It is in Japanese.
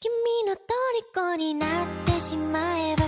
君の虜になってしまえば